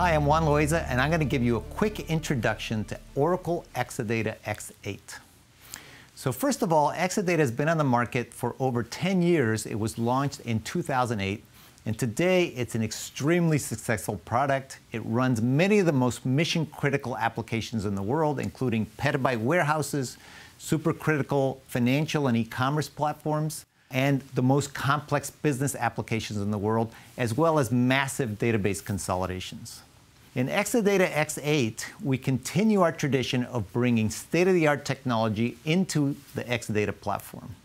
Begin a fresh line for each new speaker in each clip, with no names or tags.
Hi, I'm Juan Loaiza, and I'm going to give you a quick introduction to Oracle Exadata X8. So first of all, Exadata has been on the market for over 10 years. It was launched in 2008, and today it's an extremely successful product. It runs many of the most mission-critical applications in the world, including petabyte warehouses, supercritical financial and e-commerce platforms, and the most complex business applications in the world, as well as massive database consolidations. In Exadata X8, we continue our tradition of bringing state-of-the-art technology into the Exadata platform.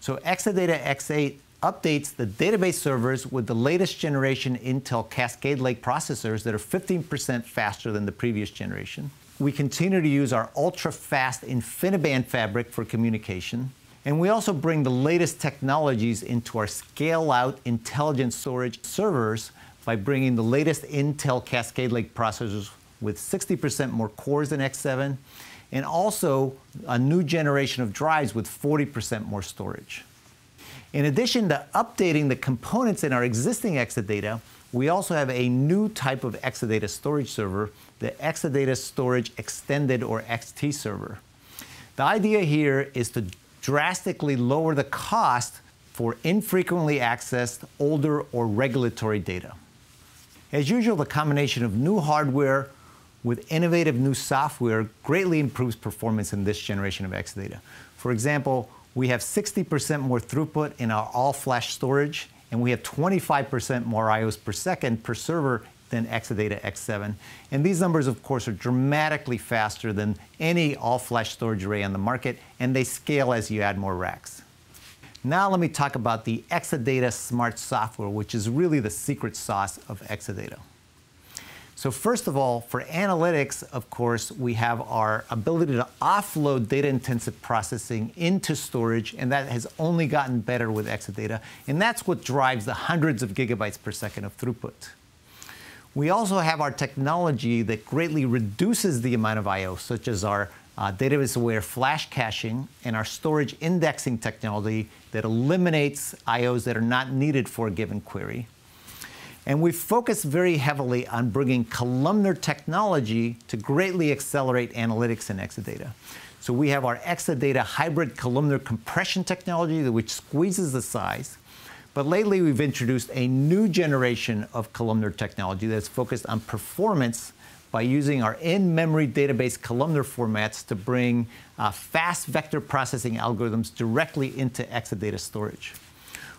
So Exadata X8 updates the database servers with the latest generation Intel Cascade Lake processors that are 15% faster than the previous generation. We continue to use our ultra-fast InfiniBand fabric for communication. And we also bring the latest technologies into our scale-out intelligent storage servers by bringing the latest Intel Cascade Lake processors with 60% more cores than X7, and also a new generation of drives with 40% more storage. In addition to updating the components in our existing Exadata, we also have a new type of Exadata storage server, the Exadata Storage Extended or XT server. The idea here is to drastically lower the cost for infrequently accessed older or regulatory data. As usual, the combination of new hardware with innovative new software greatly improves performance in this generation of Exadata. For example, we have 60% more throughput in our all-flash storage, and we have 25% more IOs per second per server than Exadata X7. And these numbers, of course, are dramatically faster than any all-flash storage array on the market, and they scale as you add more racks. Now let me talk about the Exadata Smart Software, which is really the secret sauce of Exadata. So first of all, for analytics, of course, we have our ability to offload data-intensive processing into storage, and that has only gotten better with Exadata, and that's what drives the hundreds of gigabytes per second of throughput. We also have our technology that greatly reduces the amount of I.O., such as our uh, database-aware flash caching, and our storage indexing technology that eliminates I.O.s that are not needed for a given query. And we focus very heavily on bringing columnar technology to greatly accelerate analytics in Exadata. So we have our Exadata hybrid columnar compression technology, which squeezes the size. But lately, we've introduced a new generation of columnar technology that's focused on performance by using our in-memory database columnar formats to bring uh, fast vector processing algorithms directly into Exadata storage.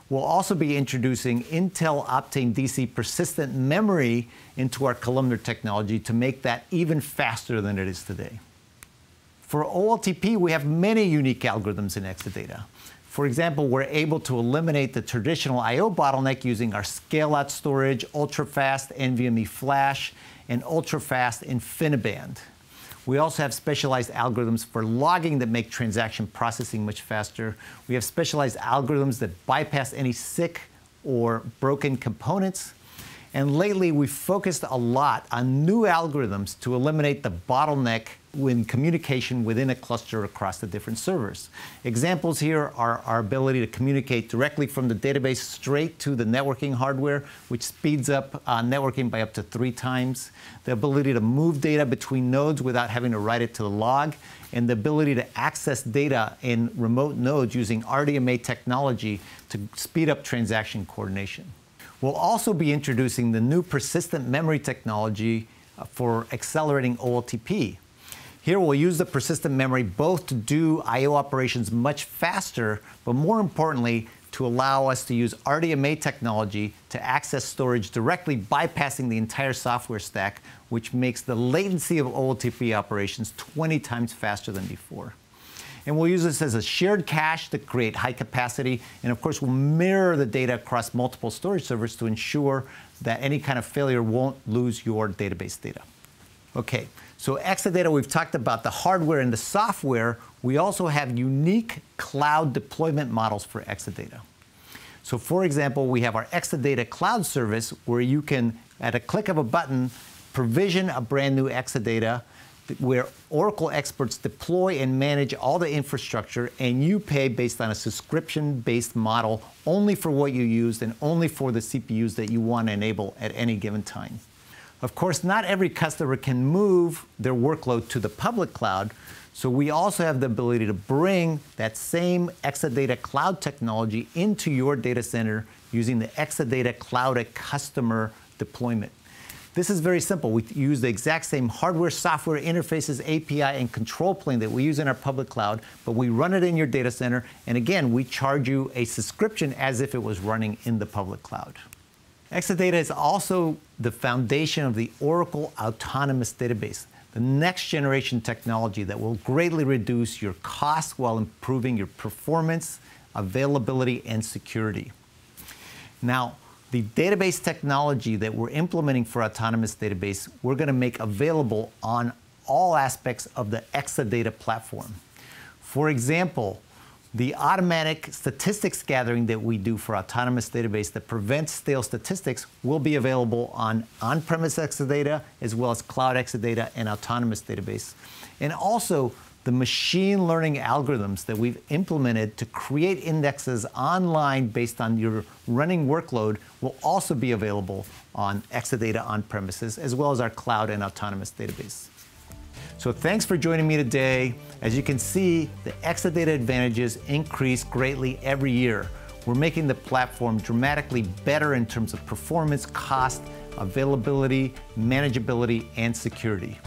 We'll also be introducing Intel Optane DC persistent memory into our columnar technology to make that even faster than it is today. For OLTP, we have many unique algorithms in Exadata. For example, we're able to eliminate the traditional I.O. bottleneck using our scale-out storage, ultra-fast NVMe flash, and ultra-fast InfiniBand. We also have specialized algorithms for logging that make transaction processing much faster. We have specialized algorithms that bypass any sick or broken components. And lately, we've focused a lot on new algorithms to eliminate the bottleneck in communication within a cluster across the different servers. Examples here are our ability to communicate directly from the database straight to the networking hardware, which speeds up uh, networking by up to three times, the ability to move data between nodes without having to write it to the log, and the ability to access data in remote nodes using RDMA technology to speed up transaction coordination. We'll also be introducing the new persistent memory technology uh, for accelerating OLTP, here we'll use the persistent memory both to do I.O. operations much faster, but more importantly, to allow us to use RDMA technology to access storage directly bypassing the entire software stack, which makes the latency of OLTP operations 20 times faster than before. And we'll use this as a shared cache to create high capacity. And of course, we'll mirror the data across multiple storage servers to ensure that any kind of failure won't lose your database data. Okay, so Exadata, we've talked about the hardware and the software. We also have unique cloud deployment models for Exadata. So for example, we have our Exadata cloud service where you can, at a click of a button, provision a brand new Exadata where Oracle experts deploy and manage all the infrastructure and you pay based on a subscription-based model only for what you used and only for the CPUs that you want to enable at any given time. Of course, not every customer can move their workload to the public cloud, so we also have the ability to bring that same Exadata cloud technology into your data center using the Exadata Cloud at Customer deployment. This is very simple. We use the exact same hardware, software, interfaces, API, and control plane that we use in our public cloud, but we run it in your data center, and again, we charge you a subscription as if it was running in the public cloud. Exadata is also the foundation of the Oracle Autonomous Database, the next generation technology that will greatly reduce your costs while improving your performance, availability, and security. Now, the database technology that we're implementing for Autonomous Database, we're going to make available on all aspects of the Exadata platform. For example, the automatic statistics gathering that we do for Autonomous Database that prevents stale statistics will be available on on-premise Exadata as well as Cloud Exadata and Autonomous Database. And also, the machine learning algorithms that we've implemented to create indexes online based on your running workload will also be available on Exadata on premises, as well as our cloud and autonomous database. So thanks for joining me today. As you can see, the Exadata advantages increase greatly every year. We're making the platform dramatically better in terms of performance, cost, availability, manageability, and security.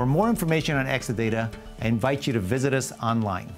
For more information on Exadata, I invite you to visit us online.